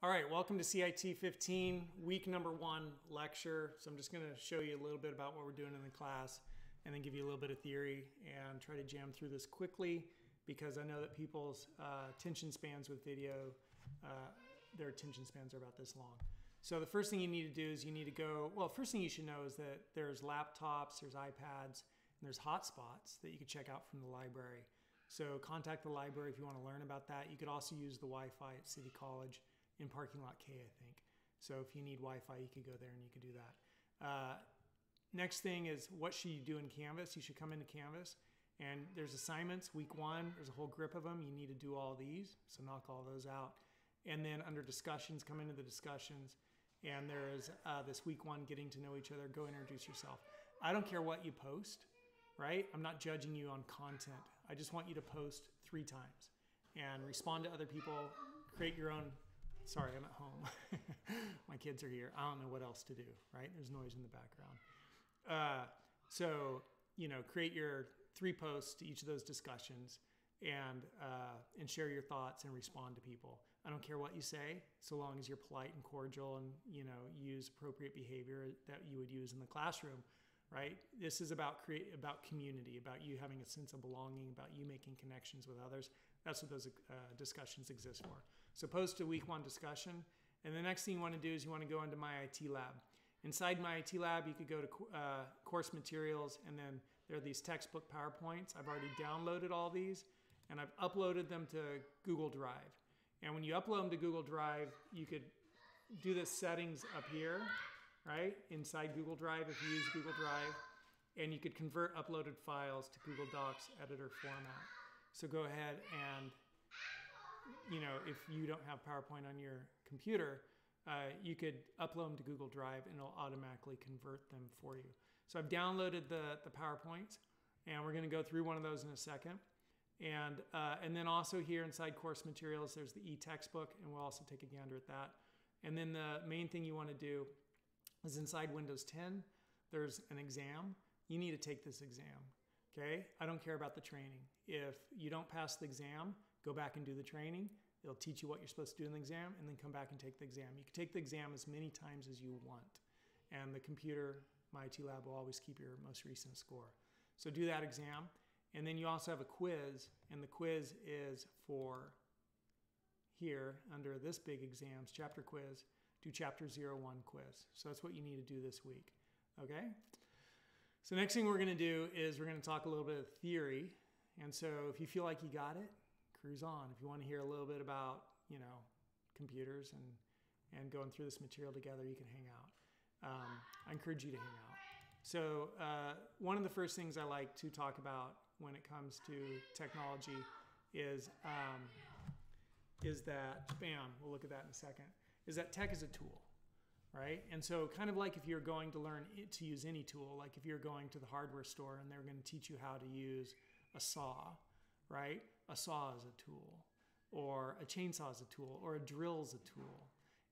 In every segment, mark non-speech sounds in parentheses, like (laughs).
All right, welcome to CIT 15, week number one lecture. So I'm just going to show you a little bit about what we're doing in the class and then give you a little bit of theory and try to jam through this quickly because I know that people's uh, attention spans with video, uh, their attention spans are about this long. So the first thing you need to do is you need to go, well, first thing you should know is that there's laptops, there's iPads, and there's hotspots that you could check out from the library. So contact the library if you want to learn about that. You could also use the Wi-Fi at City College in parking lot K, I think. So if you need Wi-Fi, you could go there and you could do that. Uh, next thing is what should you do in Canvas? You should come into Canvas and there's assignments week one. There's a whole grip of them. You need to do all these. So knock all those out. And then under discussions, come into the discussions. And there is uh, this week one getting to know each other. Go introduce yourself. I don't care what you post, right? I'm not judging you on content. I just want you to post three times and respond to other people. Create your own Sorry, I'm at home. (laughs) My kids are here. I don't know what else to do, right? There's noise in the background. Uh, so, you know, create your three posts to each of those discussions and uh, and share your thoughts and respond to people. I don't care what you say, so long as you're polite and cordial and you know use appropriate behavior that you would use in the classroom right? This is about create about community, about you having a sense of belonging, about you making connections with others. That's what those uh, discussions exist for. So post a week one discussion, and the next thing you want to do is you want to go into my IT lab. Inside my IT lab, you could go to uh, course materials, and then there are these textbook PowerPoints. I've already downloaded all these, and I've uploaded them to Google Drive. And when you upload them to Google Drive, you could do the settings up here right? Inside Google Drive, if you use Google Drive, and you could convert uploaded files to Google Docs editor format. So go ahead and, you know, if you don't have PowerPoint on your computer, uh, you could upload them to Google Drive and it'll automatically convert them for you. So I've downloaded the, the PowerPoints and we're gonna go through one of those in a second. And, uh, and then also here inside course materials, there's the e-textbook and we'll also take a gander at that. And then the main thing you wanna do is inside Windows 10, there's an exam. You need to take this exam. Okay? I don't care about the training. If you don't pass the exam, go back and do the training. It'll teach you what you're supposed to do in the exam and then come back and take the exam. You can take the exam as many times as you want. And the computer, my IT lab, will always keep your most recent score. So do that exam. And then you also have a quiz, and the quiz is for here under this big exams, chapter quiz do chapter 01 quiz. So that's what you need to do this week. Okay? So next thing we're going to do is we're going to talk a little bit of theory. And so if you feel like you got it, cruise on. If you want to hear a little bit about, you know, computers and and going through this material together, you can hang out. Um, I encourage you to hang out. So uh, one of the first things I like to talk about when it comes to technology is um, is that bam. We'll look at that in a second is that tech is a tool, right? And so, kind of like if you're going to learn to use any tool, like if you're going to the hardware store and they're going to teach you how to use a saw, right? A saw is a tool, or a chainsaw is a tool, or a drill is a tool.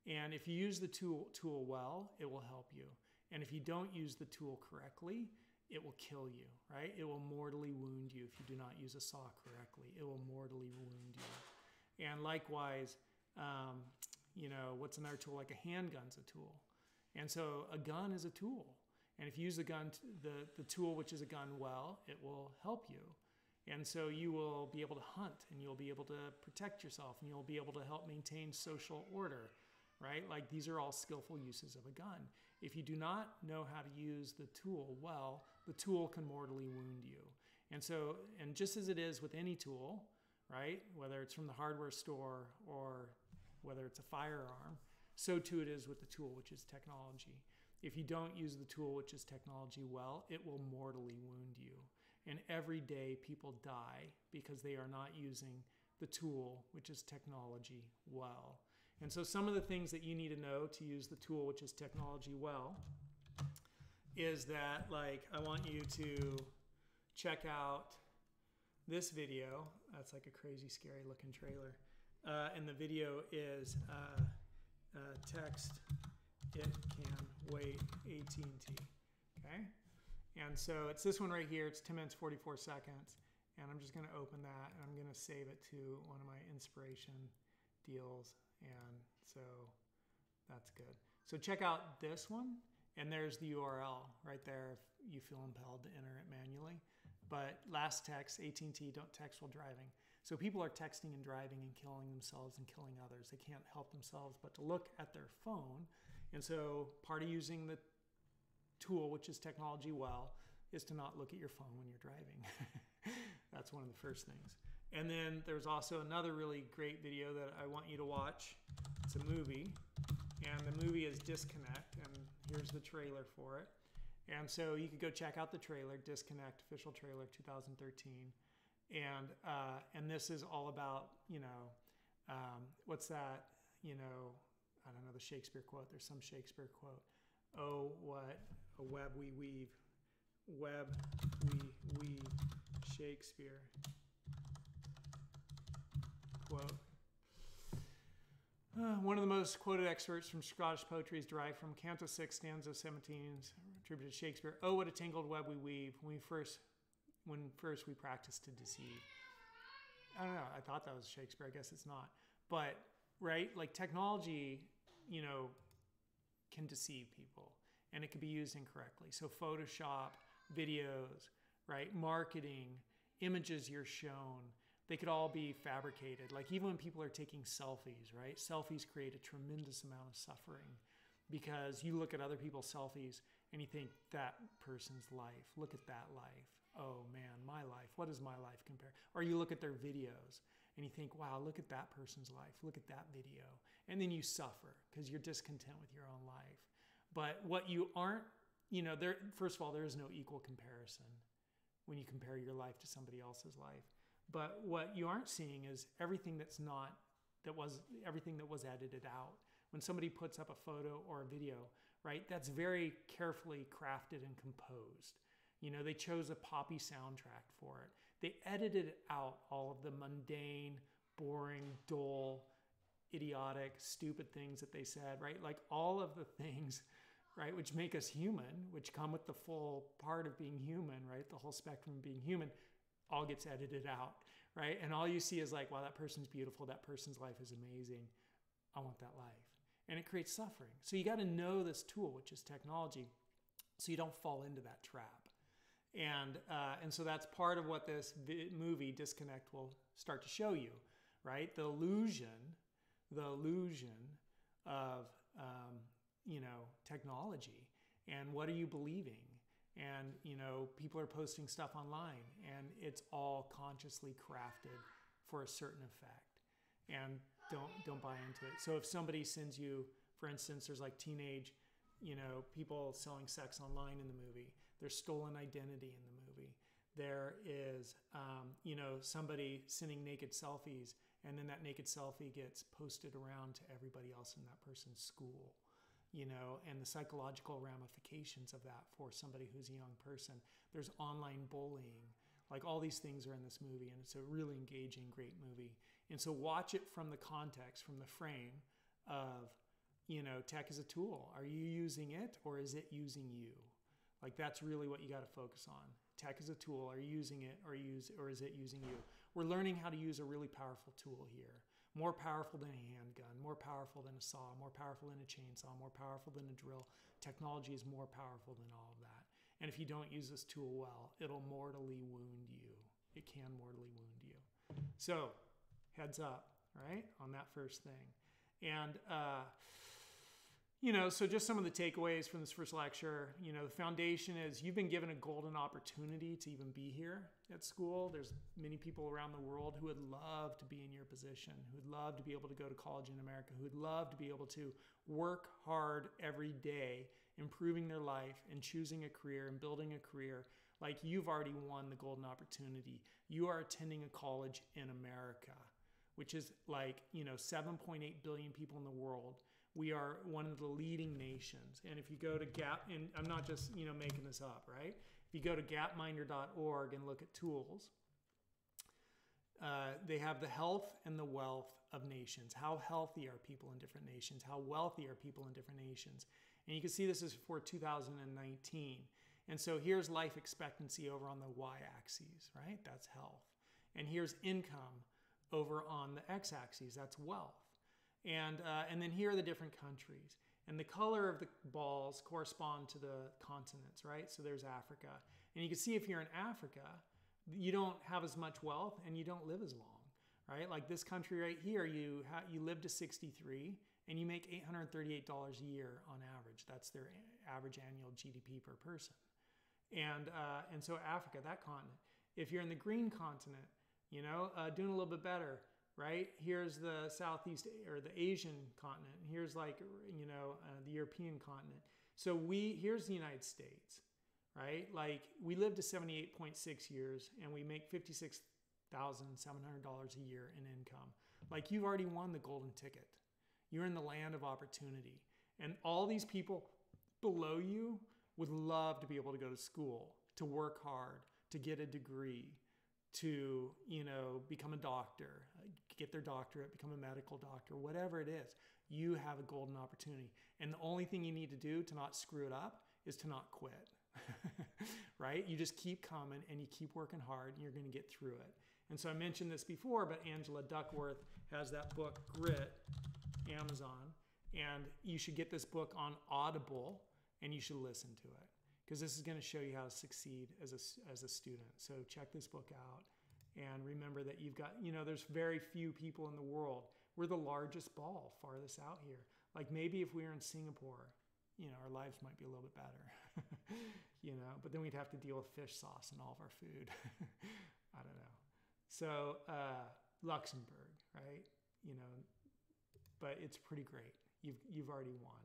And if you use the tool, tool well, it will help you. And if you don't use the tool correctly, it will kill you, right? It will mortally wound you if you do not use a saw correctly. It will mortally wound you. And likewise, um, you know, what's another tool? Like a handgun's a tool. And so a gun is a tool. And if you use the gun, the, the tool which is a gun well, it will help you. And so you will be able to hunt and you'll be able to protect yourself and you'll be able to help maintain social order, right? Like these are all skillful uses of a gun. If you do not know how to use the tool well, the tool can mortally wound you. And so, and just as it is with any tool, right? Whether it's from the hardware store or whether it's a firearm, so too it is with the tool, which is technology. If you don't use the tool, which is technology, well, it will mortally wound you. And every day people die because they are not using the tool, which is technology, well. And so, some of the things that you need to know to use the tool, which is technology, well, is that like I want you to check out this video. That's like a crazy, scary looking trailer uh, and the video is uh, uh, text it can wait AT&T. Okay, and so it's this one right here. It's 10 minutes 44 seconds, and I'm just going to open that and I'm going to save it to one of my inspiration deals. And so that's good. So check out this one, and there's the URL right there if you feel impelled to enter it manually. But last text, AT&T, don't text while driving. So people are texting and driving and killing themselves and killing others. They can't help themselves but to look at their phone. And so part of using the tool, which is technology well, is to not look at your phone when you're driving. (laughs) That's one of the first things. And then there's also another really great video that I want you to watch. It's a movie, and the movie is Disconnect, and here's the trailer for it. And so you could go check out the trailer, Disconnect official trailer 2013, and uh, and this is all about you know um, what's that you know I don't know the Shakespeare quote. There's some Shakespeare quote. Oh, what a web we weave, web we weave, Shakespeare quote. Uh, one of the most quoted excerpts from Scottish poetry is derived from Canto 6, stanza 17, attributed to Shakespeare. Oh, what a tangled web we weave when we first, when first we practice to deceive. I don't know. I thought that was Shakespeare. I guess it's not. But right, like technology, you know, can deceive people, and it can be used incorrectly. So Photoshop, videos, right, marketing, images you're shown they could all be fabricated. Like even when people are taking selfies, right? Selfies create a tremendous amount of suffering because you look at other people's selfies and you think that person's life, look at that life. Oh man, my life. What does my life compare? Or you look at their videos and you think, wow, look at that person's life. Look at that video. And then you suffer because you're discontent with your own life. But what you aren't, you know, there first of all, there is no equal comparison when you compare your life to somebody else's life. But what you aren't seeing is everything that's not, that was, everything that was edited out. When somebody puts up a photo or a video, right, that's very carefully crafted and composed. You know, they chose a poppy soundtrack for it. They edited out all of the mundane, boring, dull, idiotic, stupid things that they said, right? Like all of the (laughs) things, right, which make us human, which come with the full part of being human, right? The whole spectrum of being human all gets edited out, right? And all you see is like, wow, that person's beautiful. That person's life is amazing. I want that life. And it creates suffering. So you got to know this tool, which is technology, so you don't fall into that trap. And, uh, and so that's part of what this movie, Disconnect, will start to show you, right? The illusion, the illusion of, um, you know, technology. And what are you believing? and you know people are posting stuff online and it's all consciously crafted for a certain effect and don't don't buy into it so if somebody sends you for instance there's like teenage you know people selling sex online in the movie there's stolen identity in the movie there is um, you know somebody sending naked selfies and then that naked selfie gets posted around to everybody else in that person's school you know, and the psychological ramifications of that for somebody who's a young person. There's online bullying. Like all these things are in this movie, and it's a really engaging, great movie. And so watch it from the context, from the frame of, you know, tech is a tool. Are you using it or is it using you? Like that's really what you got to focus on. Tech is a tool. Are you using it or use or is it using you? We're learning how to use a really powerful tool here more powerful than a handgun, more powerful than a saw, more powerful than a chainsaw, more powerful than a drill. Technology is more powerful than all of that. And if you don't use this tool well, it'll mortally wound you. It can mortally wound you. So, heads up, right, on that first thing. And, uh, you know, so just some of the takeaways from this first lecture. You know, the foundation is you've been given a golden opportunity to even be here at school. There's many people around the world who would love to be in your position, who would love to be able to go to college in America, who would love to be able to work hard every day, improving their life and choosing a career and building a career. Like you've already won the golden opportunity. You are attending a college in America, which is like, you know, 7.8 billion people in the world we are one of the leading nations. And if you go to Gap, and I'm not just you know making this up, right? If you go to gapminder.org and look at tools, uh, they have the health and the wealth of nations. How healthy are people in different nations? How wealthy are people in different nations? And you can see this is for 2019. And so here's life expectancy over on the y axis, right? That's health. And here's income over on the x axis, that's wealth. And, uh, and then here are the different countries. And the color of the balls correspond to the continents, right? So there's Africa. And you can see if you're in Africa, you don't have as much wealth and you don't live as long, right? Like this country right here, you, ha- you live to 63 and you make $838 a year on average. That's their average annual GDP per person. And, uh, and so Africa, that continent. If you're in the green continent, you know, uh, doing a little bit better, right? Here's the Southeast or the Asian continent. Here's like, you know, uh, the European continent. So we, here's the United States, right? Like we live to 78.6 years and we make $56,700 a year in income. Like you've already won the golden ticket. You're in the land of opportunity. And all these people below you would love to be able to go to school, to work hard, to get a degree, to, you know, become a doctor, get their doctorate, become a medical doctor, whatever it is. You have a golden opportunity. And the only thing you need to do to not screw it up is to not quit. (laughs) right? You just keep coming and you keep working hard and you're going to get through it. And so I mentioned this before, but Angela Duckworth has that book, Grit, Amazon. And you should get this book on Audible and you should listen to it because this is going to show you how to succeed as a, as a student. So check this book out and remember that you've got, you know, there's very few people in the world. We're the largest ball farthest out here. Like maybe if we were in Singapore, you know, our lives might be a little bit better, (laughs) you know, but then we'd have to deal with fish sauce in all of our food. (laughs) I don't know. So, uh, Luxembourg, right? You know, but it's pretty great. You've, you've already won.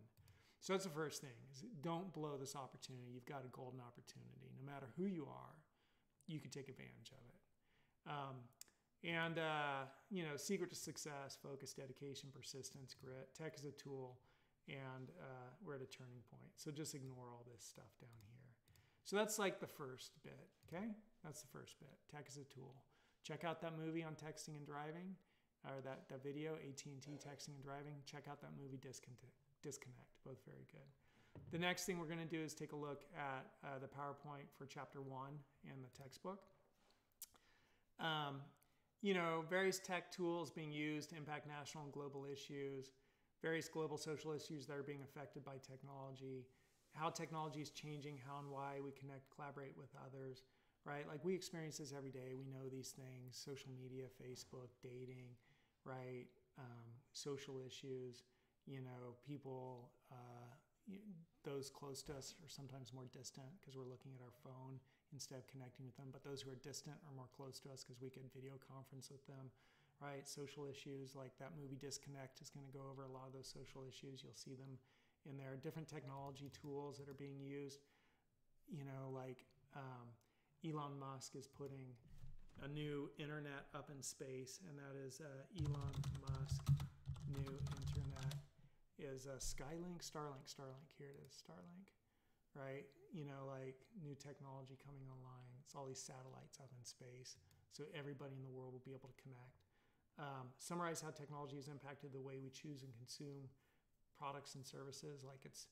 So that's the first thing is don't blow this opportunity. You've got a golden opportunity. No matter who you are, you can take advantage of it. Um, and uh, you know, secret to success: focus, dedication, persistence, grit. Tech is a tool, and uh, we're at a turning point. So just ignore all this stuff down here. So that's like the first bit. Okay, that's the first bit. Tech is a tool. Check out that movie on texting and driving, or that that video AT&T texting and driving. Check out that movie Disconnect. Disconnect. Both very good. The next thing we're going to do is take a look at uh, the PowerPoint for Chapter One in the textbook. Um, you know, various tech tools being used to impact national and global issues, various global social issues that are being affected by technology, how technology is changing, how and why we connect, collaborate with others, right? Like we experience this every day. We know these things social media, Facebook, dating, right? Um, social issues, you know, people, uh, those close to us are sometimes more distant because we're looking at our phone instead of connecting with them. But those who are distant are more close to us because we can video conference with them, right? Social issues like that movie Disconnect is going to go over a lot of those social issues. You'll see them in there. Different technology tools that are being used. You know, like um, Elon Musk is putting a new internet up in space, and that is uh, Elon Musk new internet is uh, Skylink, Starlink, Starlink. Here it is, Starlink right? You know, like new technology coming online. It's all these satellites up in space. So everybody in the world will be able to connect. Um, summarize how technology has impacted the way we choose and consume products and services. Like it's,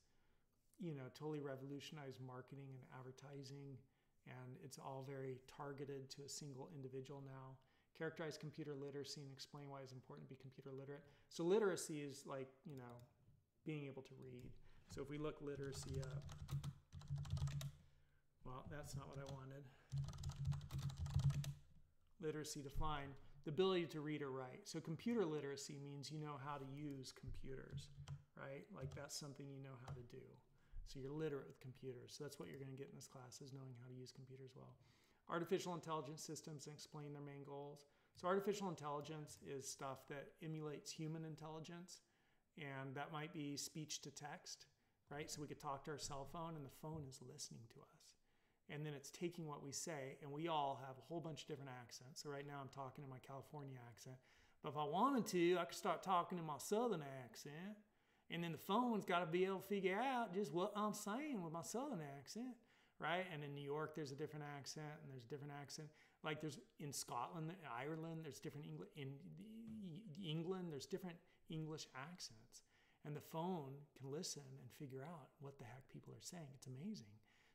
you know, totally revolutionized marketing and advertising. And it's all very targeted to a single individual now. Characterize computer literacy and explain why it's important to be computer literate. So literacy is like, you know, being able to read. So if we look literacy up, well, that's not what I wanted. Literacy defined, the ability to read or write. So computer literacy means you know how to use computers, right? Like that's something you know how to do. So you're literate with computers. So that's what you're going to get in this class is knowing how to use computers well. Artificial intelligence systems and explain their main goals. So artificial intelligence is stuff that emulates human intelligence and that might be speech to text, right? So we could talk to our cell phone and the phone is listening to us and then it's taking what we say, and we all have a whole bunch of different accents. So right now I'm talking in my California accent, but if I wanted to, I could start talking in my southern accent, and then the phone's got to be able to figure out just what I'm saying with my southern accent, right? And in New York, there's a different accent, and there's a different accent. Like there's in Scotland, Ireland, there's different English. In England, there's different English accents, and the phone can listen and figure out what the heck people are saying. It's amazing.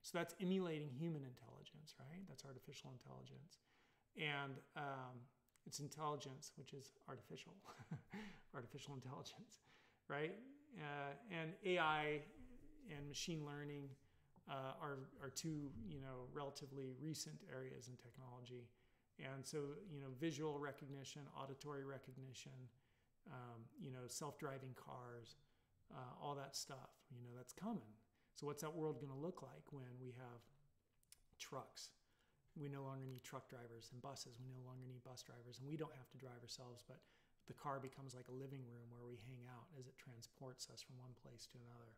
So that's emulating human intelligence, right? That's artificial intelligence. And um, it's intelligence, which is artificial, (laughs) artificial intelligence, right? Uh, and AI and machine learning uh, are, are two, you know, relatively recent areas in technology. And so, you know, visual recognition, auditory recognition, um, you know, self-driving cars, uh, all that stuff, you know, that's coming. So what's that world going to look like when we have trucks? We no longer need truck drivers and buses. We no longer need bus drivers, and we don't have to drive ourselves, but the car becomes like a living room where we hang out as it transports us from one place to another.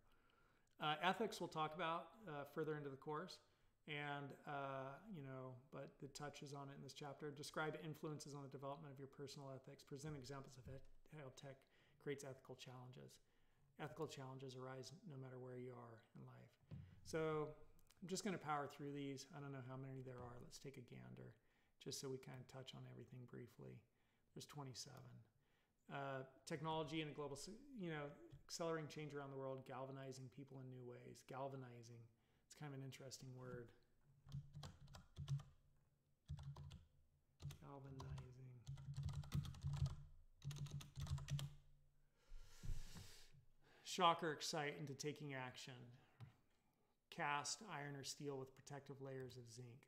Uh, ethics we'll talk about uh, further into the course, and uh, you know, but it touches on it in this chapter. Describe influences on the development of your personal ethics. Present examples of how tech creates ethical challenges ethical challenges arise no matter where you are in life. So I'm just going to power through these. I don't know how many there are. Let's take a gander just so we kind of touch on everything briefly. There's 27. Uh, technology and a global, you know, accelerating change around the world, galvanizing people in new ways. Galvanizing. It's kind of an interesting word. Shock or excite into taking action. Cast iron or steel with protective layers of zinc.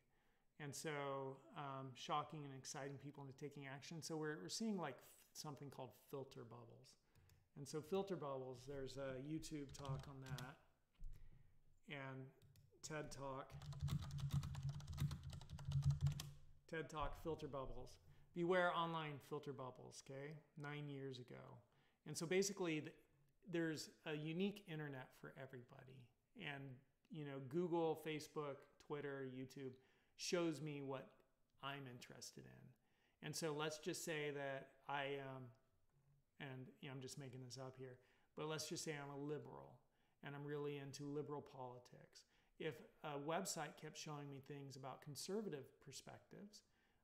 And so, um, shocking and exciting people into taking action. So, we're, we're seeing like something called filter bubbles. And so, filter bubbles, there's a YouTube talk on that and TED Talk. TED Talk filter bubbles. Beware online filter bubbles, okay? Nine years ago. And so basically, there's a unique internet for everybody. And, you know, Google, Facebook, Twitter, YouTube shows me what I'm interested in. And so let's just say that I am, and you know, I'm just making this up here, but let's just say I'm a liberal and I'm really into liberal politics. If a website kept showing me things about conservative perspectives,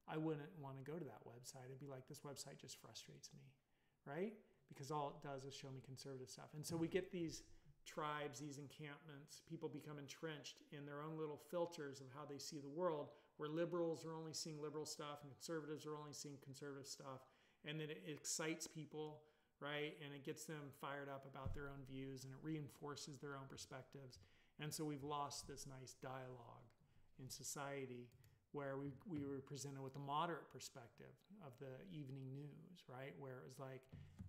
I wouldn't want to go to that website. I'd be like, this website just frustrates me, right? Because all it does is show me conservative stuff. And so we get these tribes, these encampments, people become entrenched in their own little filters of how they see the world, where liberals are only seeing liberal stuff and conservatives are only seeing conservative stuff. And then it excites people, right? And it gets them fired up about their own views and it reinforces their own perspectives. And so we've lost this nice dialogue in society where we, we were presented with a moderate perspective of the evening news, right? Where it was like,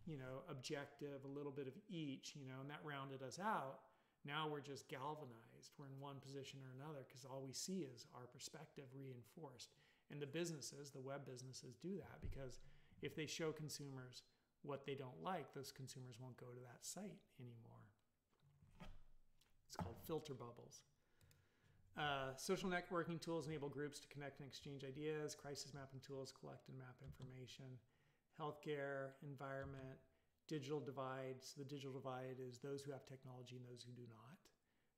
you know, objective, a little bit of each, you know, and that rounded us out. Now we're just galvanized. We're in one position or another because all we see is our perspective reinforced. And the businesses, the web businesses, do that because if they show consumers what they don't like, those consumers won't go to that site anymore. It's called filter bubbles. Uh, social networking tools enable groups to connect and exchange ideas. Crisis mapping tools collect and map information. Healthcare, environment, digital divides. The digital divide is those who have technology and those who do not,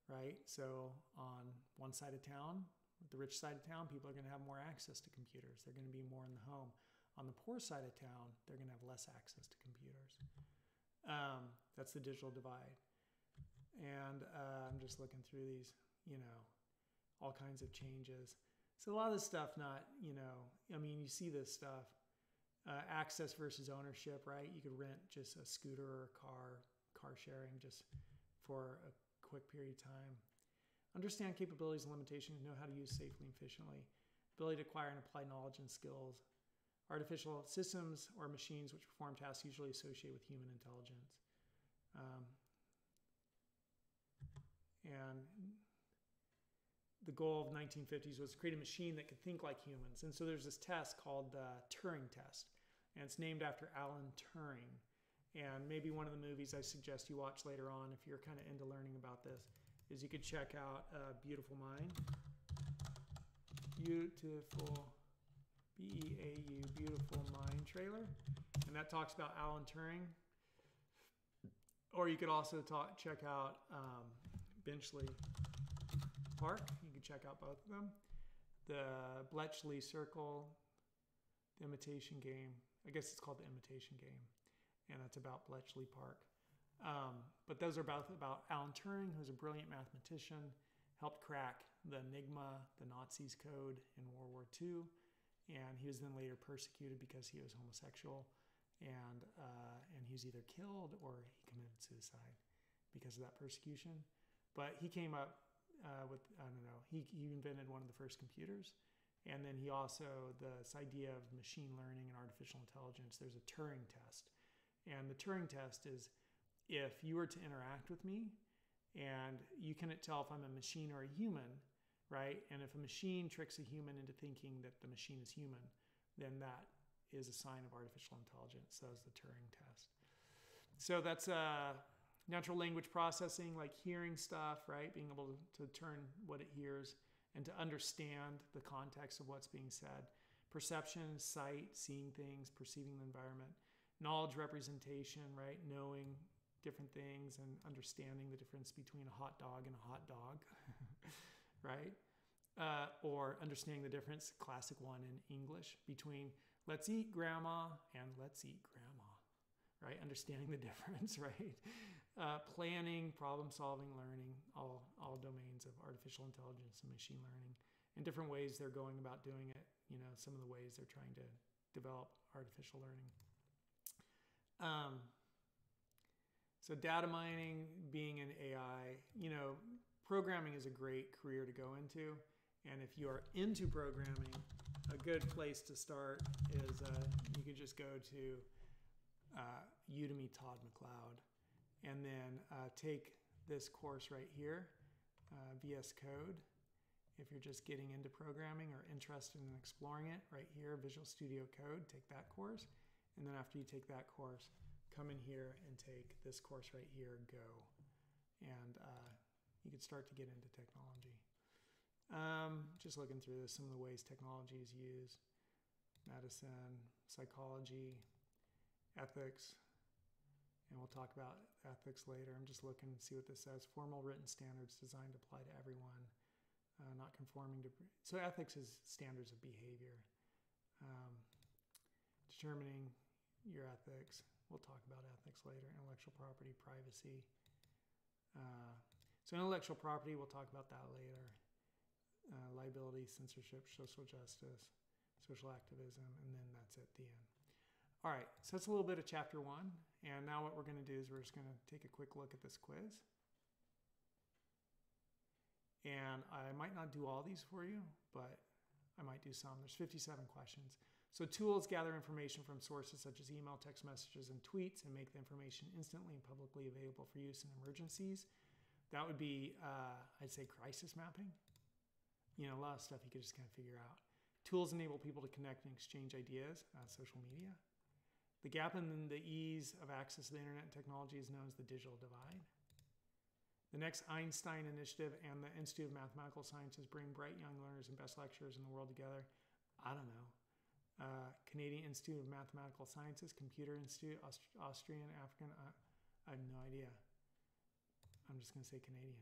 right? So on one side of town, the rich side of town, people are going to have more access to computers. They're going to be more in the home. On the poor side of town, they're going to have less access to computers. Um, that's the digital divide. And uh, I'm just looking through these, you know, all kinds of changes. So a lot of this stuff, not you know, I mean, you see this stuff, uh, access versus ownership, right? You could rent just a scooter or a car, car sharing, just for a quick period of time. Understand capabilities and limitations, know how to use safely and efficiently. Ability to acquire and apply knowledge and skills. Artificial systems or machines which perform tasks usually associated with human intelligence. Um, and the goal of 1950s was to create a machine that could think like humans. And so there's this test called the Turing test, and it's named after Alan Turing. And maybe one of the movies I suggest you watch later on, if you're kind of into learning about this, is you could check out uh, Beautiful Mind. Beautiful, B E A U, Beautiful Mind trailer. And that talks about Alan Turing. Or you could also talk, check out um, Bletchley Park You can check out both of them. The Bletchley Circle, the Imitation Game. I guess it's called the Imitation Game, and that's about Bletchley Park. Um, but those are both about Alan Turing, who's a brilliant mathematician, helped crack the Enigma, the Nazis' code in World War II, and he was then later persecuted because he was homosexual, and uh, and he was either killed or he committed suicide because of that persecution. But he came up uh, with I don't know he he invented one of the first computers, and then he also this idea of machine learning and artificial intelligence. There's a Turing test, and the Turing test is if you were to interact with me, and you cannot tell if I'm a machine or a human right? And if a machine tricks a human into thinking that the machine is human, then that is a sign of artificial intelligence. That was the Turing test. So that's uh, natural language processing, like hearing stuff, right? Being able to turn what it hears and to understand the context of what's being said. Perception, sight, seeing things, perceiving the environment. Knowledge representation, right? Knowing different things and understanding the difference between a hot dog and a hot dog. (laughs) right? Uh, or understanding the difference, classic one in English, between let's eat grandma and let's eat grandma, right? Understanding the (laughs) difference, right? Uh, planning, problem solving, learning, all, all domains of artificial intelligence and machine learning, and different ways they're going about doing it. You know, some of the ways they're trying to develop artificial learning. Um, so data mining being an AI, you know, programming is a great career to go into. And if you are into programming, a good place to start is uh, you could just go to uh, Udemy Todd McLeod and then uh, take this course right here, uh, VS Code. If you're just getting into programming or interested in exploring it, right here, Visual Studio Code, take that course. And then after you take that course, come in here and take this course right here, Go. And uh, you could start to get into technology. Um, just looking through this, some of the ways technology is used medicine, psychology, ethics, and we'll talk about ethics later. I'm just looking to see what this says. Formal written standards designed to apply to everyone, uh, not conforming to. So, ethics is standards of behavior. Um, determining your ethics. We'll talk about ethics later. Intellectual property, privacy. Uh, so intellectual property, we'll talk about that later. Uh, liability, censorship, social justice, social activism, and then that's at the end. All right, so that's a little bit of chapter one. And now what we're going to do is we're just going to take a quick look at this quiz. And I might not do all these for you, but I might do some. There's 57 questions. So tools gather information from sources such as email, text messages, and tweets and make the information instantly and publicly available for use in emergencies. That would be, uh, I'd say, crisis mapping. You know, a lot of stuff you could just kind of figure out. Tools enable people to connect and exchange ideas, on social media. The gap in the ease of access to the internet and technology is known as the digital divide. The next Einstein Initiative and the Institute of Mathematical Sciences bring bright young learners and best lecturers in the world together. I don't know. Uh, Canadian Institute of Mathematical Sciences, Computer Institute, Aust- Austrian, African, I have no idea. I'm just going to say Canadian.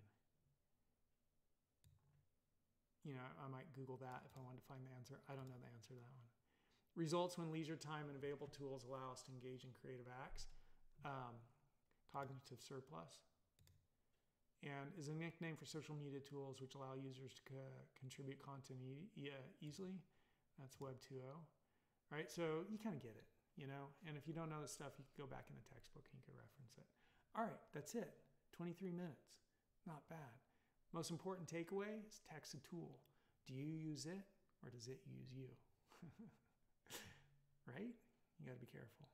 You know, I might Google that if I wanted to find the answer. I don't know the answer to that one. Results when leisure time and available tools allow us to engage in creative acts. Um, cognitive surplus. And is a nickname for social media tools which allow users to co- contribute content e- e- easily. That's Web 2.0. Right? So you kind of get it, you know? And if you don't know this stuff, you can go back in the textbook and you can reference it. All right, that's it. 23 minutes. Not bad. Most important takeaway is text a tool. Do you use it or does it use you? (laughs) right? You got to be careful.